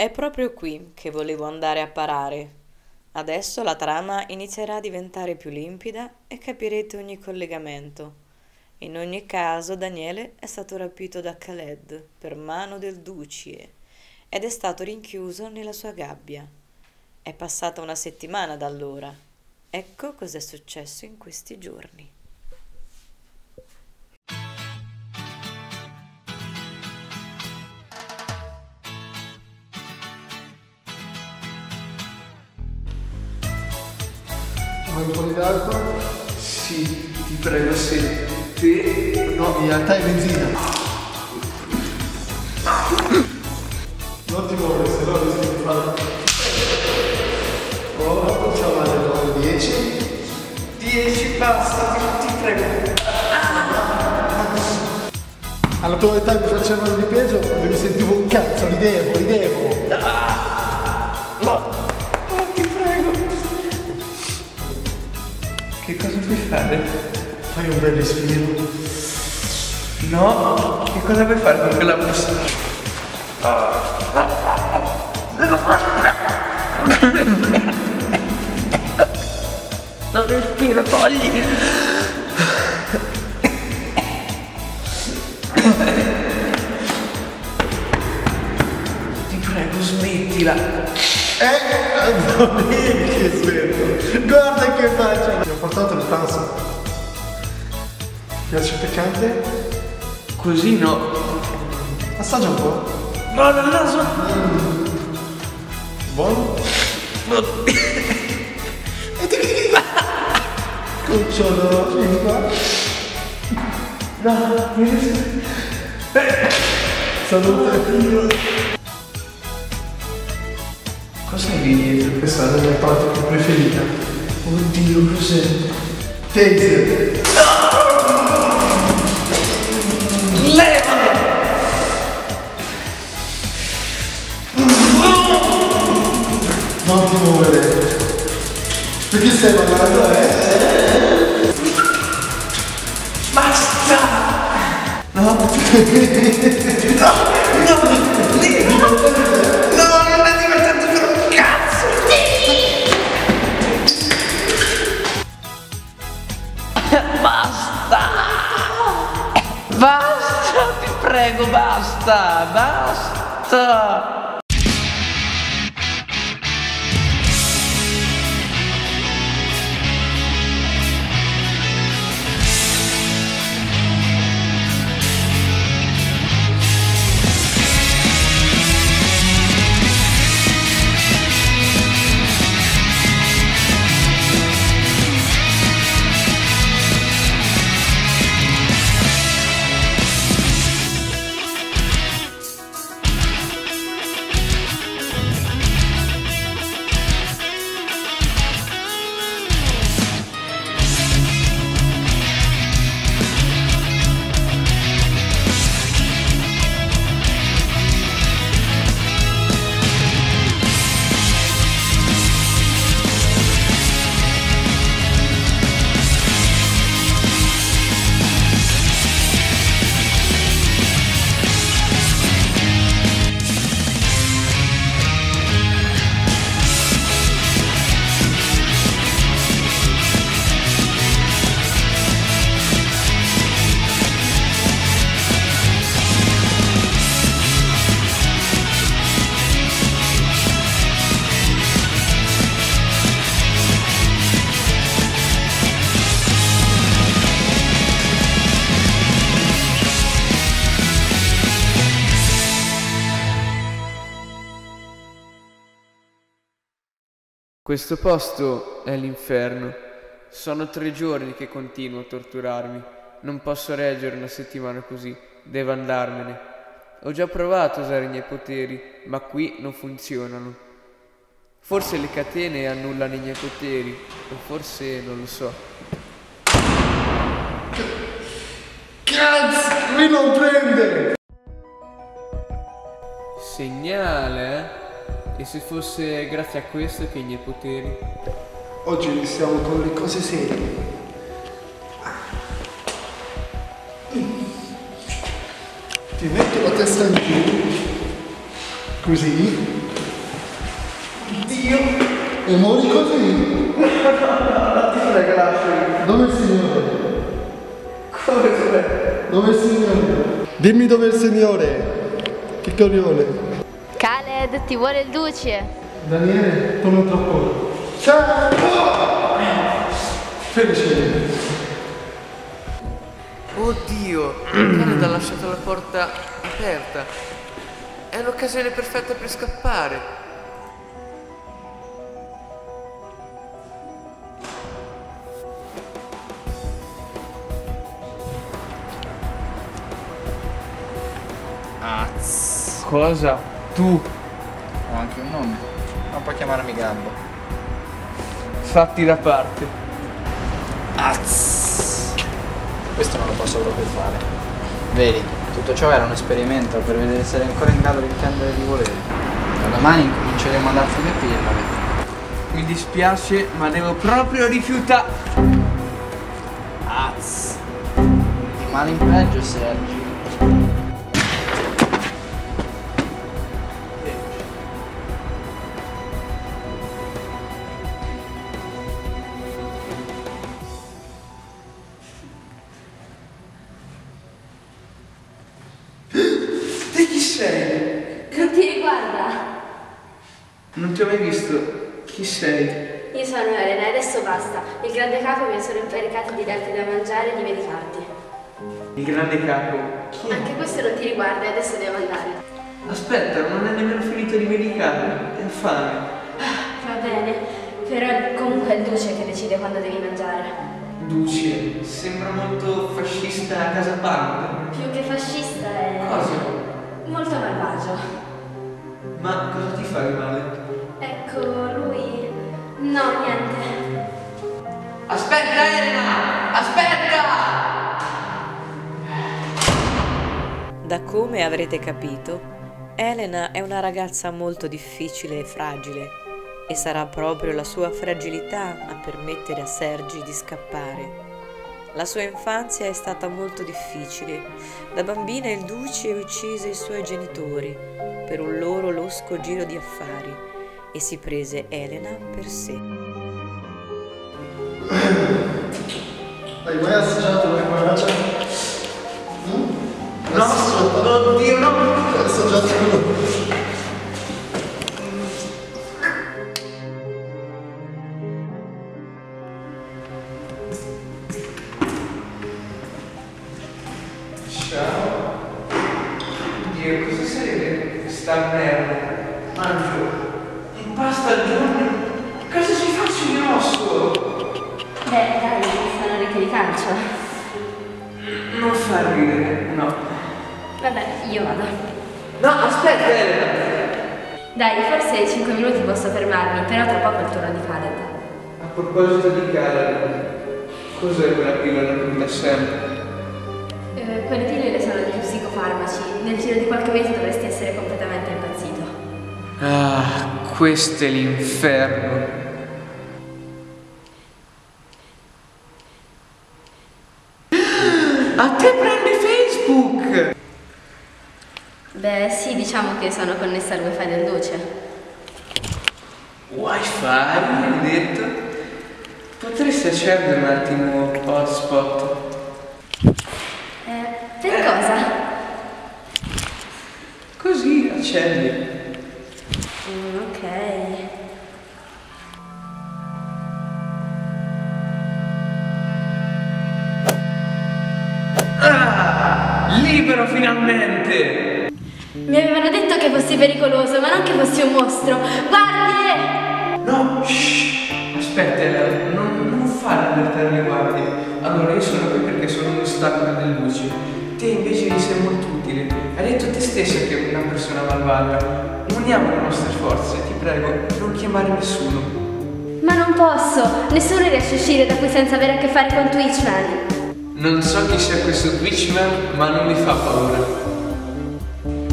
È proprio qui che volevo andare a parare. Adesso la trama inizierà a diventare più limpida e capirete ogni collegamento. In ogni caso Daniele è stato rapito da Khaled per mano del Ducie ed è stato rinchiuso nella sua gabbia. È passata una settimana da allora. Ecco cos'è successo in questi giorni. Vuoi un po' di acqua? Sì, ti prego se te... No, in realtà è benzina. Non ti muovere, se no rischi di fare... Oh, facciamo alle 10. 10 basta, ti, prego. Alla prova time facevano di peggio, mi sentivo un cazzo, ridevo, ridevo. No, no, Fare? Fai un bel respiro. No, che cosa puoi fare con quella busta? Non respiro, togli. Ti prego, smettila. Eh, vedi che smetto. Guarda che faccia. Ti ho portato il pranzo. Piace il piccante? Così no. Assaggia un po'. No, nel naso. Buono? Cucciolo, vieni qua. No, mi. Salute. Dietro? Questa è la mia parte più preferita. Oddio, cos'è? Taser. Levalo! Non ti muovere. Perché stai ballando, eh? Basta! No. No, Basta! Questo posto è l'inferno. Sono tre giorni che continuo a torturarmi. Non posso reggere una settimana così. Devo andarmene. Ho già provato a usare i miei poteri, ma qui non funzionano. Forse le catene annullano i miei poteri, o forse non lo so. Cazzo, lui non prende. Segnale, eh? E se fosse grazie a questo che i miei poteri... Oggi iniziamo con le cose serie. Ti metto la testa in giù, così, Dio! E muori così? Ti prego, lasciami. Dove è il Signore? Come dov'è? Dove è il Signore? Dimmi dove è il Signore. Che coglione. Khaled, ti vuole il duce. Daniele, torno tra poco. Ciao! Felice. Oddio, Khaled ha lasciato la porta aperta. È l'occasione perfetta per scappare. Az. Cosa? Tu, Un nome. Non puoi chiamarmi Gabbo. fatti da parte. Az. Questo non lo posso proprio fare. Vedi, tutto ciò era un esperimento per vedere se eri ancora in grado di intendere di volere. Da domani incominceremo a darti le pillole. Mi dispiace, ma devo proprio rifiutare. Az. Di male in peggio, Sergi. Grande capo. Anche questo non ti riguarda e adesso devo andare. Aspetta, non è nemmeno finito di medicare. È fame. Va bene, però comunque è il duce che decide quando devi mangiare. Duce, sembra molto fascista a casa panda. Più che fascista è... Cosa? Molto malvagio. Ma cosa ti fa di male? Ecco, lui... No, niente. Aspetta Elena! Aspetta! Da come avrete capito, Elena è una ragazza molto difficile e fragile e sarà proprio la sua fragilità a permettere a Sergi di scappare. La sua infanzia è stata molto difficile. Da bambina il Duce uccise i suoi genitori per un loro losco giro di affari e si prese Elena per sé. Impasta al giorno. Cosa ci faccio di rosso? Beh, dai, sono rete di calcio. Non fa ridere, no. Vabbè, io vado. No, aspetta Elena! Dai, forse 5 minuti posso fermarmi, però tra poco è il turno di Khaled. A proposito di Karen, cos'è quella pillola che mi dà sempre? Eh, quelle pillole sono degli psicofarmaci. Nel giro di qualche mese dovresti essere completamente impazzito. Ah, questo è l'inferno. A te prende Facebook! Beh, sì, diciamo che sono connessa al wifi del Duce. Wi-Fi, hai detto? Potresti accendere un attimo hotspot? Eh, per cosa? Così accendi. Finalmente! Mi avevano detto che fossi pericoloso, ma non che fossi un mostro. Guardie! No, shh, aspetta, Elena, non, non fare avvertire le guardie. Allora, io sono qui perché sono un ostacolo del luce. Te invece mi sei molto utile. Hai detto te stessa che è una persona malvagia. Uniamo le nostre forze, ti prego, non chiamare nessuno. Ma non posso! Nessuno riesce a uscire da qui senza avere a che fare con Twitchman. Non so chi sia questo Twitchman, ma non mi fa paura.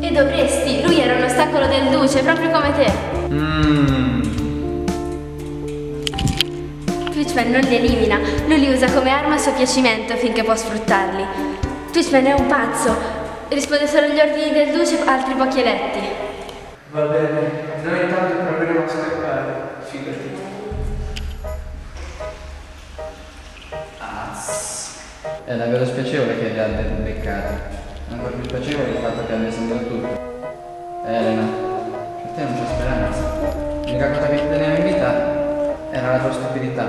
E dovresti, lui era un ostacolo del Duce, proprio come te. Mmm. Twitchman non li elimina, lui li usa come arma a suo piacimento finché può sfruttarli. Twitchman è un pazzo, risponde solo agli ordini del Duce, altri pochi eletti. Va bene, noi intanto proveremo È davvero spiacevole che li abbia beccati. Ancora più spiacevole il fatto che abbia sentito tutto. Elena, per te non c'è speranza. L'unica cosa che ti teneva in vita era la tua stupidità.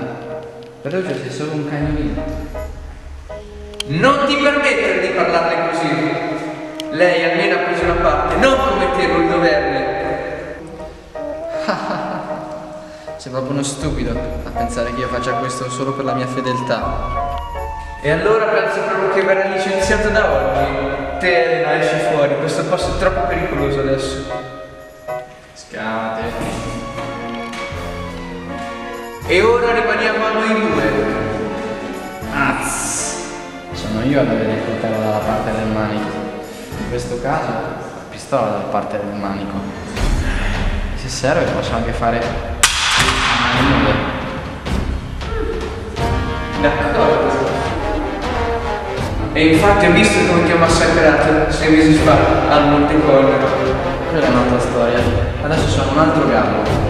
Per Lucio sei solo un cagnolino. Non ti permettere di parlarle così. Lei almeno ha preso una parte, non come te vuoi doverne. Sei proprio uno stupido a pensare che io faccia questo solo per la mia fedeltà. E allora penso proprio che verrà licenziato da oggi. Te Elena esci fuori, questo posto è troppo pericoloso adesso. Scate. E ora rimaniamo a noi due. Az. Sono io ad avere il coltello dalla parte del manico. In questo caso, la pistola dalla parte del manico. Se serve posso anche fare. D'accordo. E infatti ho visto come ti ho massacrato sei mesi fa al Monte Collero. Quella è un'altra storia. Adesso sono un altro gallo.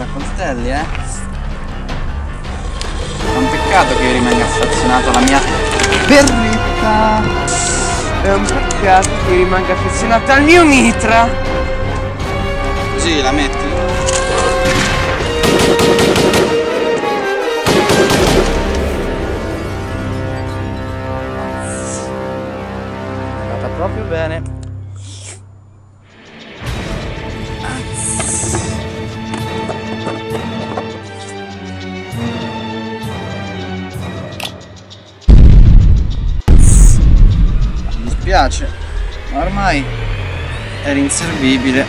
Vero giacoltelli, eh? È un peccato che io rimanga affezionato alla mia berretta. È un peccato che rimanga affezionato al mio mitra. Così la metti? È andata proprio bene. Mi dispiace, ma ormai era inservibile.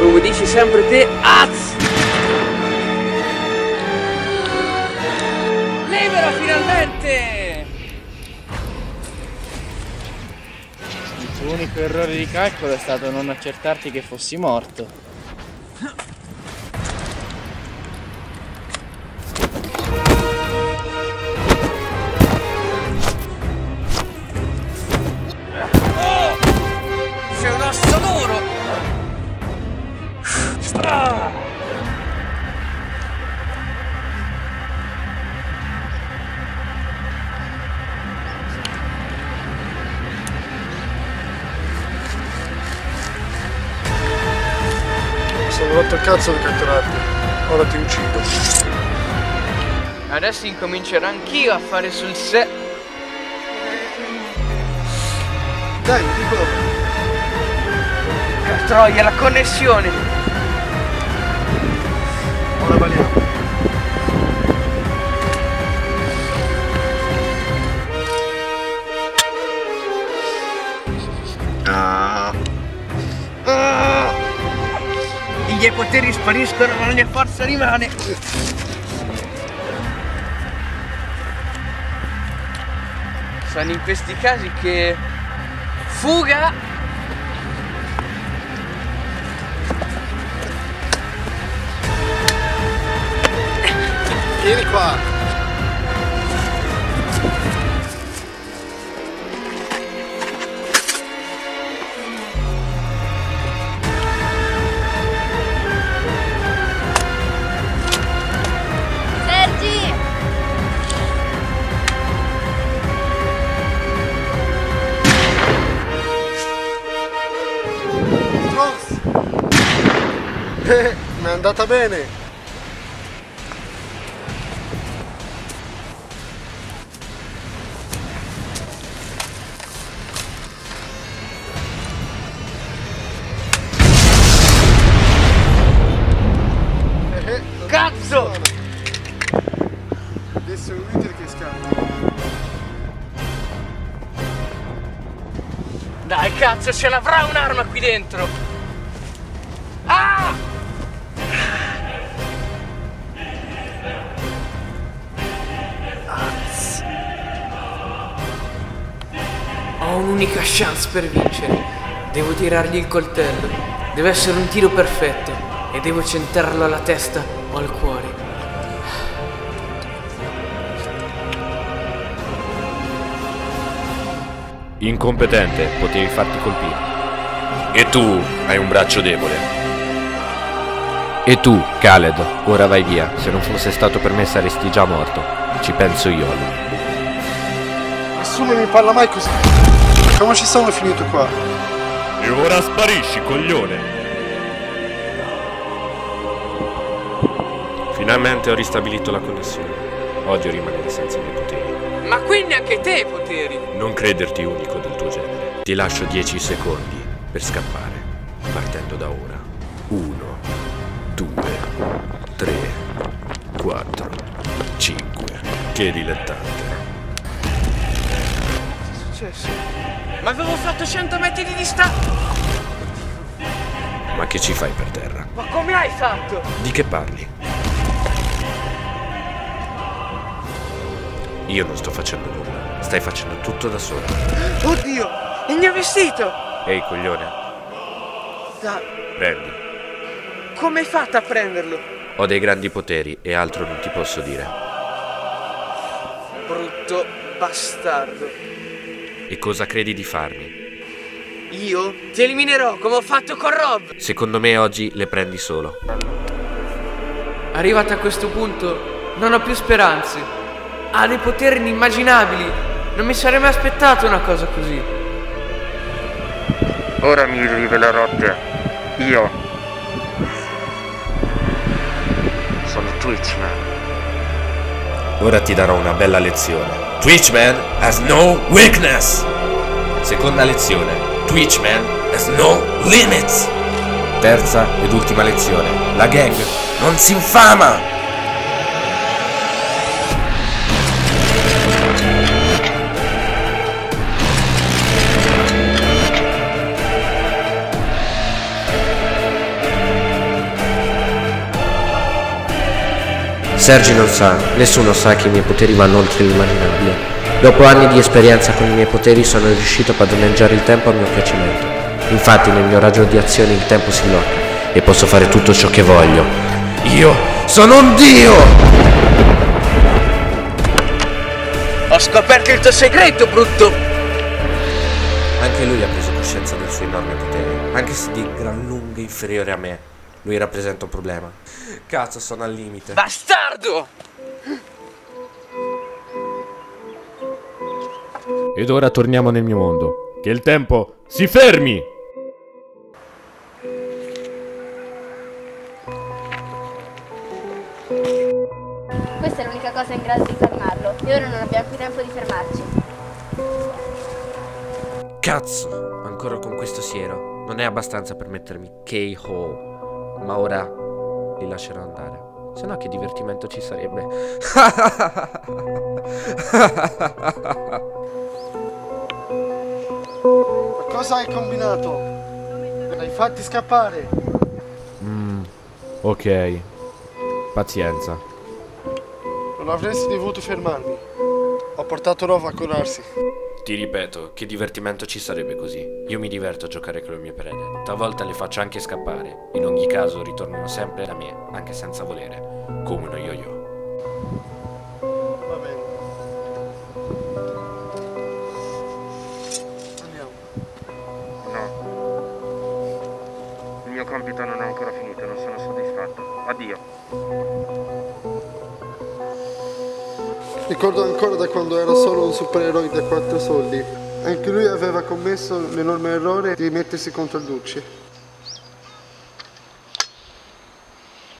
Come dici sempre te, az! Libera finalmente! Il tuo unico errore di calcolo è stato non accertarti che fossi morto. Cazzo di catturarti. Ora ti uccido. Adesso incomincerò anch'io a fare sul sé. Dai, di come? Troia, la connessione! Ora balliamo. Poteri spariscono ma la mia forza rimane. Sono in questi casi che fuga Vieni qua. Andata bene. Eh, eh, Cazzo! Adesso è un inutile che scappa. Dai cazzo, ce l'avrà un'arma qui dentro! Un'unica chance per vincere. Devo tirargli il coltello. Deve essere un tiro perfetto. E devo centrarlo alla testa o al cuore. Incompetente, potevi farti colpire. E tu hai un braccio debole. E tu, Khaled, ora vai via. Se non fosse stato per me saresti già morto. Ci penso io allora. Nessuno mi parla mai così. Come ci sono finito qua? E ora sparisci, coglione! Finalmente ho ristabilito la connessione. Odio rimanere senza i miei poteri. Ma quindi anche te hai poteri? Non crederti unico del tuo genere. Ti lascio 10 secondi per scappare, partendo da ora. 1, 2, 3, 4, 5. Che dilettante. Ma avevo fatto 100 metri di distanza! Ma che ci fai per terra? Ma come hai fatto? Di che parli? Io non sto facendo nulla. Stai facendo tutto da sola. Oddio! Il mio vestito! Ehi, coglione, Da... prendi. come hai fatto a prenderlo? Ho dei grandi poteri e altro non ti posso dire. Brutto bastardo. E cosa credi di farmi? Io ti eliminerò come ho fatto con Rob. Secondo me oggi le prendi solo. Arrivato a questo punto, non ho più speranze. Ha dei poteri inimmaginabili. Non mi sarei mai aspettato una cosa così. Ora mi rivelerò te. Io sono Twitchman. Ora ti darò una bella lezione. Twitchman has no weakness. Seconda lezione. Twitchman has no limits. Terza ed ultima lezione. La gang non si infama. Sergi non sa, nessuno sa che i miei poteri vanno oltre l'immaginabile. Dopo anni di esperienza con i miei poteri sono riuscito a padroneggiare il tempo a mio piacimento. Infatti nel mio raggio di azione il tempo si blocca e posso fare tutto ciò che voglio. Io sono un dio! Ho scoperto il tuo segreto, brutto. Anche lui ha preso coscienza del suo enorme potere, anche se di gran lunga inferiore a me. Lui rappresenta un problema. Cazzo, sono al limite. Bastardo! Ed ora torniamo nel mio mondo. Che il tempo si fermi! Questa è l'unica cosa in grado di fermarlo e ora non abbiamo più tempo di fermarci. Cazzo! Ancora con questo siero. Non è abbastanza per mettermi K-hole. Ma ora li lascerò andare. Se no che divertimento ci sarebbe. Ma cosa hai combinato? L'hai fatti scappare? Mm, ok. Pazienza. Non avresti dovuto fermarmi. Ho portato Rov a curarsi. Ti ripeto, che divertimento ci sarebbe così. Io mi diverto a giocare con le mie prede. Talvolta le faccio anche scappare. In ogni caso ritornano sempre da me, anche senza volere. Come uno yo-yo. Ricordo ancora da quando ero solo un supereroe da quattro soldi. Anche lui aveva commesso l'enorme errore di mettersi contro il Duce.